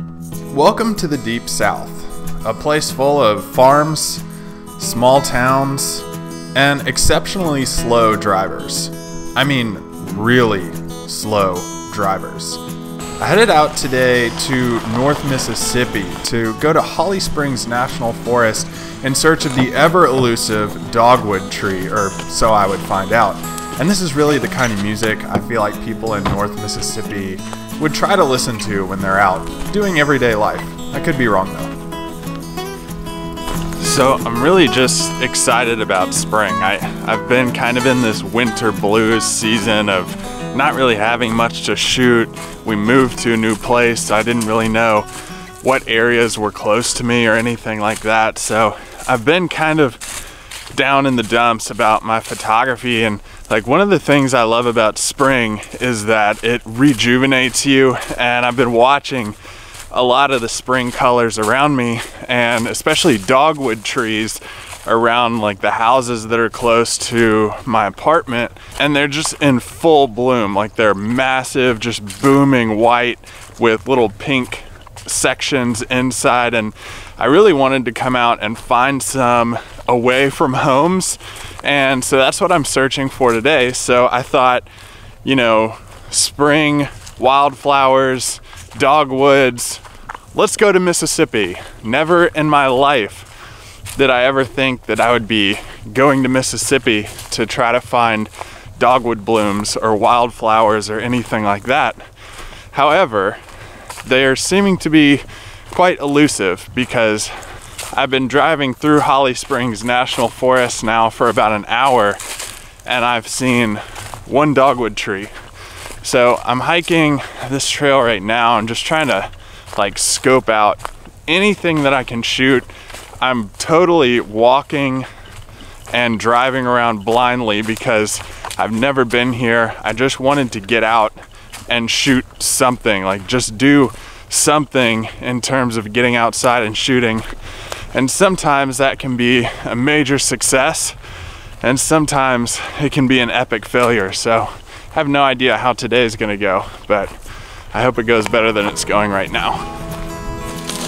Welcome to the Deep South, a place full of farms, small towns, and exceptionally slow drivers. I mean, really slow drivers. I headed out today to North Mississippi to go to Holly Springs National Forest in search of the ever elusive dogwood tree, or so I would find out. And this is really the kind of music I feel like people in North Mississippi would try to listen to when they're out doing everyday life. I could be wrong though. So I'm really just excited about spring. I, I've been kind of in this winter blues season of not really having much to shoot. We moved to a new place, I didn't really know what areas were close to me or anything like that. So I've been kind of down in the dumps about my photography and like one of the things I love about spring is that it rejuvenates you and I've been watching a lot of the spring colors around me and especially dogwood trees around like the houses that are close to my apartment and they're just in full bloom. Like they're massive just booming white with little pink sections inside and I really wanted to come out and find some away from homes and so that's what I'm searching for today. So I thought you know spring wildflowers dogwoods let's go to Mississippi. Never in my life did I ever think that I would be going to Mississippi to try to find dogwood blooms or wildflowers or anything like that. However they are seeming to be quite elusive because I've been driving through Holly Springs National Forest now for about an hour and I've seen one dogwood tree. So I'm hiking this trail right now and just trying to like scope out anything that I can shoot. I'm totally walking and driving around blindly because I've never been here. I just wanted to get out and shoot something, like just do something in terms of getting outside and shooting. And sometimes that can be a major success, and sometimes it can be an epic failure. So I have no idea how today is going to go, but I hope it goes better than it's going right now.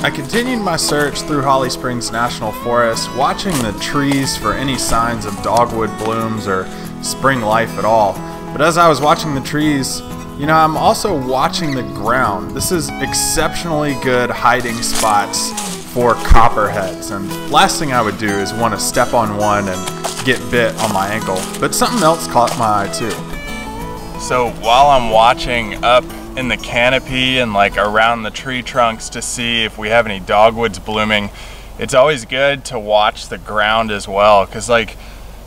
I continued my search through Holly Springs National Forest, watching the trees for any signs of dogwood blooms or spring life at all. But as I was watching the trees, you know, I'm also watching the ground. This is exceptionally good hiding spots for copperheads. And last thing I would do is want to step on one and get bit on my ankle. But something else caught my eye too. So while I'm watching up in the canopy and like around the tree trunks to see if we have any dogwoods blooming, it's always good to watch the ground as well. Cause like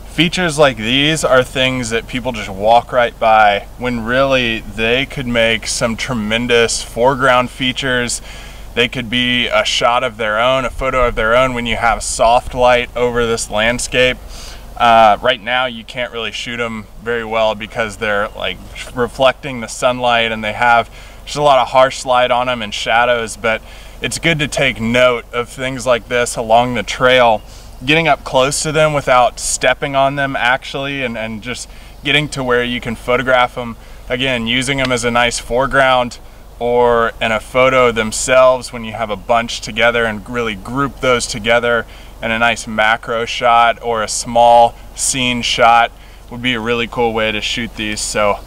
features like these are things that people just walk right by when really they could make some tremendous foreground features. They could be a shot of their own, a photo of their own when you have soft light over this landscape. Uh, right now you can't really shoot them very well because they're like reflecting the sunlight and they have just a lot of harsh light on them and shadows but it's good to take note of things like this along the trail getting up close to them without stepping on them actually and, and just getting to where you can photograph them again using them as a nice foreground or in a photo themselves when you have a bunch together and really group those together in a nice macro shot or a small scene shot would be a really cool way to shoot these so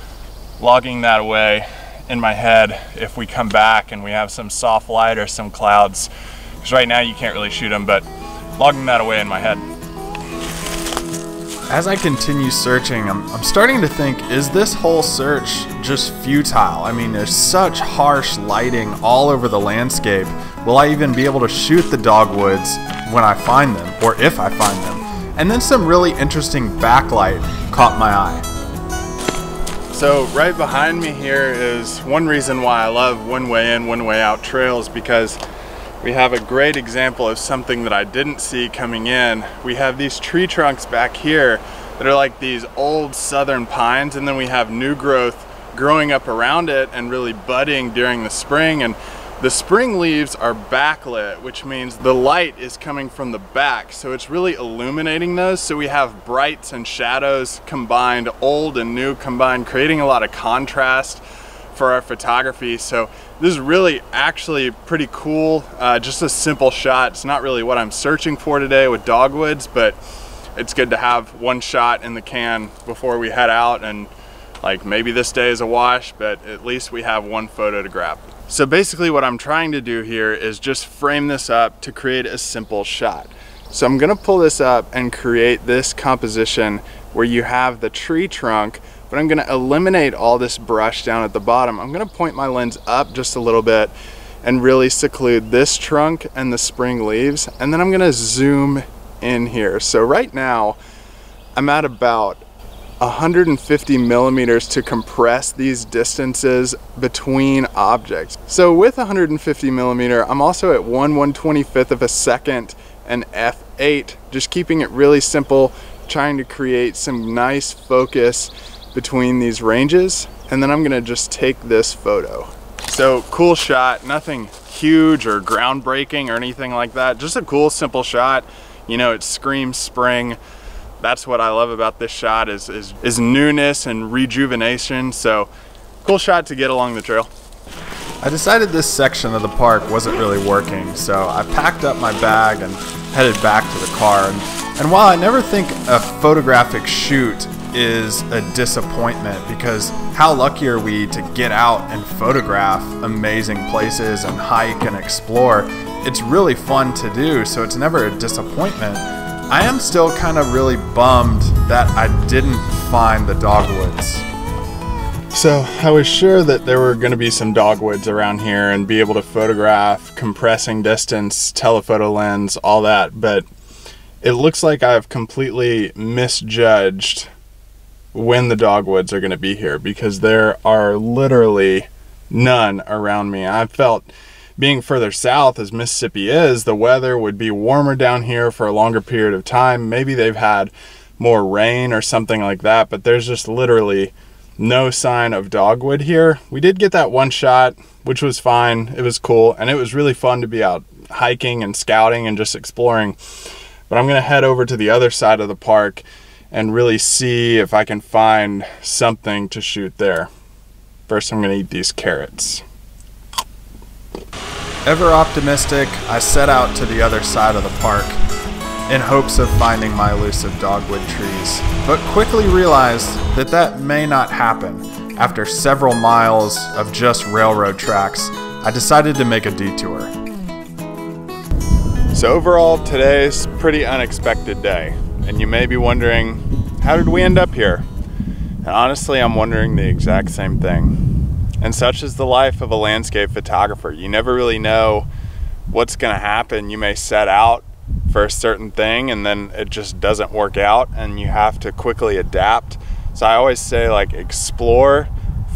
logging that away in my head if we come back and we have some soft light or some clouds because right now you can't really shoot them but logging that away in my head. As I continue searching, I'm, I'm starting to think is this whole search just futile? I mean, there's such harsh lighting all over the landscape. Will I even be able to shoot the dogwoods when I find them, or if I find them? And then some really interesting backlight caught my eye. So, right behind me here is one reason why I love one way in, one way out trails because we have a great example of something that I didn't see coming in. We have these tree trunks back here that are like these old southern pines and then we have new growth growing up around it and really budding during the spring. And the spring leaves are backlit which means the light is coming from the back. So it's really illuminating those. So we have brights and shadows combined old and new combined creating a lot of contrast for our photography. So this is really actually pretty cool. Uh, just a simple shot. It's not really what I'm searching for today with dogwoods, but it's good to have one shot in the can before we head out and like maybe this day is a wash, but at least we have one photo to grab. So basically what I'm trying to do here is just frame this up to create a simple shot. So I'm gonna pull this up and create this composition where you have the tree trunk, but I'm gonna eliminate all this brush down at the bottom. I'm gonna point my lens up just a little bit and really seclude this trunk and the spring leaves. And then I'm gonna zoom in here. So right now, I'm at about 150 millimeters to compress these distances between objects. So with 150 millimeter, I'm also at 1 125th of a second and f8, just keeping it really simple, trying to create some nice focus between these ranges. And then I'm gonna just take this photo. So cool shot, nothing huge or groundbreaking or anything like that. Just a cool, simple shot. You know, it screams spring. That's what I love about this shot is, is, is newness and rejuvenation. So cool shot to get along the trail. I decided this section of the park wasn't really working, so I packed up my bag and headed back to the car. And, and while I never think a photographic shoot is a disappointment because how lucky are we to get out and photograph amazing places and hike and explore? It's really fun to do, so it's never a disappointment. I am still kind of really bummed that I didn't find the dogwoods. So I was sure that there were going to be some dogwoods around here and be able to photograph, compressing distance, telephoto lens, all that, but it looks like I've completely misjudged when the dogwoods are going to be here because there are literally none around me. I felt being further south as Mississippi is, the weather would be warmer down here for a longer period of time. Maybe they've had more rain or something like that, but there's just literally no sign of dogwood here. We did get that one shot, which was fine. It was cool, and it was really fun to be out hiking and scouting and just exploring. But I'm going to head over to the other side of the park and really see if I can find something to shoot there. First, I'm going to eat these carrots. Ever optimistic, I set out to the other side of the park in hopes of finding my elusive dogwood trees, but quickly realized that that may not happen. After several miles of just railroad tracks, I decided to make a detour. So overall, today's pretty unexpected day, and you may be wondering, how did we end up here? And honestly, I'm wondering the exact same thing. And such is the life of a landscape photographer. You never really know what's going to happen. You may set out for a certain thing and then it just doesn't work out and you have to quickly adapt. So I always say like explore,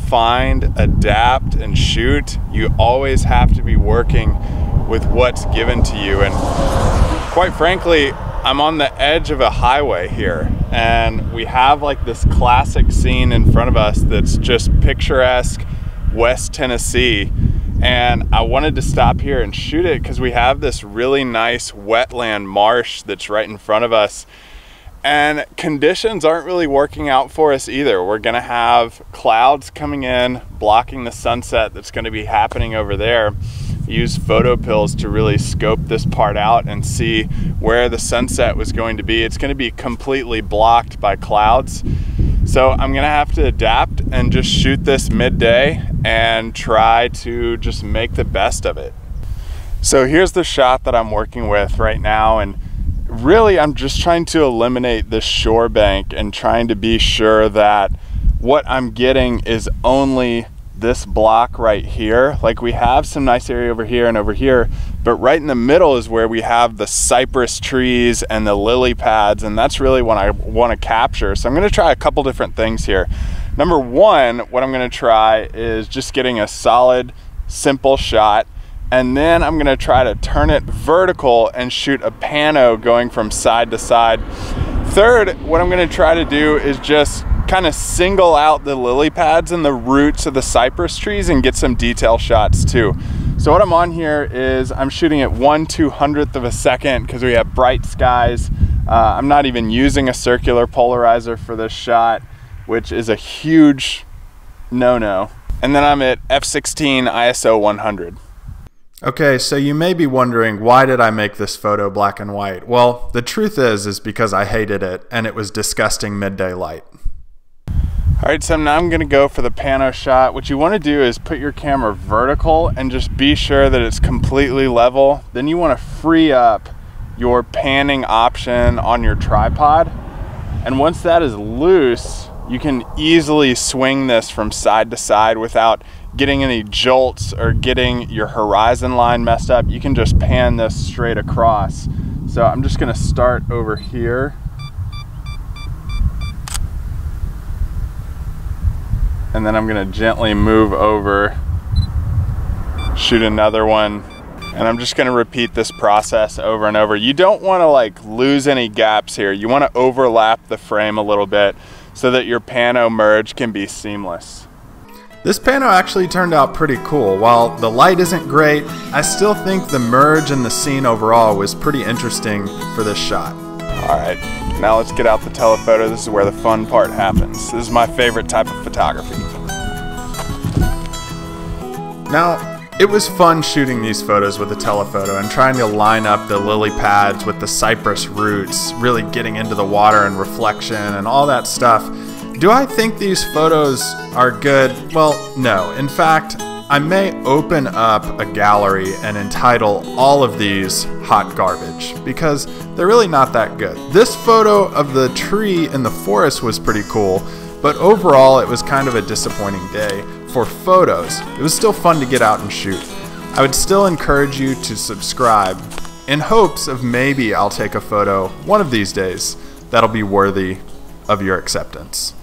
find, adapt and shoot. You always have to be working with what's given to you and quite frankly, I'm on the edge of a highway here and we have like this classic scene in front of us that's just picturesque West Tennessee and I wanted to stop here and shoot it because we have this really nice wetland marsh that's right in front of us and conditions aren't really working out for us either. We're gonna have clouds coming in, blocking the sunset that's gonna be happening over there. Use PhotoPills to really scope this part out and see where the sunset was going to be. It's gonna be completely blocked by clouds. So I'm gonna have to adapt and just shoot this midday and try to just make the best of it. So here's the shot that I'm working with right now and really I'm just trying to eliminate this shore bank and trying to be sure that what I'm getting is only this block right here. Like we have some nice area over here and over here, but right in the middle is where we have the cypress trees and the lily pads, and that's really what I want to capture. So I'm going to try a couple different things here. Number one, what I'm going to try is just getting a solid, simple shot. And then I'm gonna try to turn it vertical and shoot a pano going from side to side. Third, what I'm gonna try to do is just kind of single out the lily pads and the roots of the cypress trees and get some detail shots too. So what I'm on here is I'm shooting at one two hundredth of a second because we have bright skies. Uh, I'm not even using a circular polarizer for this shot, which is a huge no-no. And then I'm at f16 ISO 100. Okay, so you may be wondering why did I make this photo black and white? Well, the truth is is because I hated it and it was disgusting midday light. All right, so now I'm gonna go for the pano shot. What you wanna do is put your camera vertical and just be sure that it's completely level. Then you wanna free up your panning option on your tripod. And once that is loose, you can easily swing this from side to side without getting any jolts or getting your horizon line messed up. You can just pan this straight across. So I'm just gonna start over here. And then I'm gonna gently move over, shoot another one, and I'm just gonna repeat this process over and over. You don't wanna like lose any gaps here. You wanna overlap the frame a little bit so that your pano merge can be seamless. This pano actually turned out pretty cool. While the light isn't great, I still think the merge and the scene overall was pretty interesting for this shot. All right, now let's get out the telephoto. This is where the fun part happens. This is my favorite type of photography. Now, it was fun shooting these photos with a telephoto and trying to line up the lily pads with the cypress roots, really getting into the water and reflection and all that stuff. Do I think these photos are good? Well, no. In fact, I may open up a gallery and entitle all of these hot garbage because they're really not that good. This photo of the tree in the forest was pretty cool, but overall it was kind of a disappointing day for photos. It was still fun to get out and shoot. I would still encourage you to subscribe in hopes of maybe I'll take a photo one of these days that'll be worthy of your acceptance.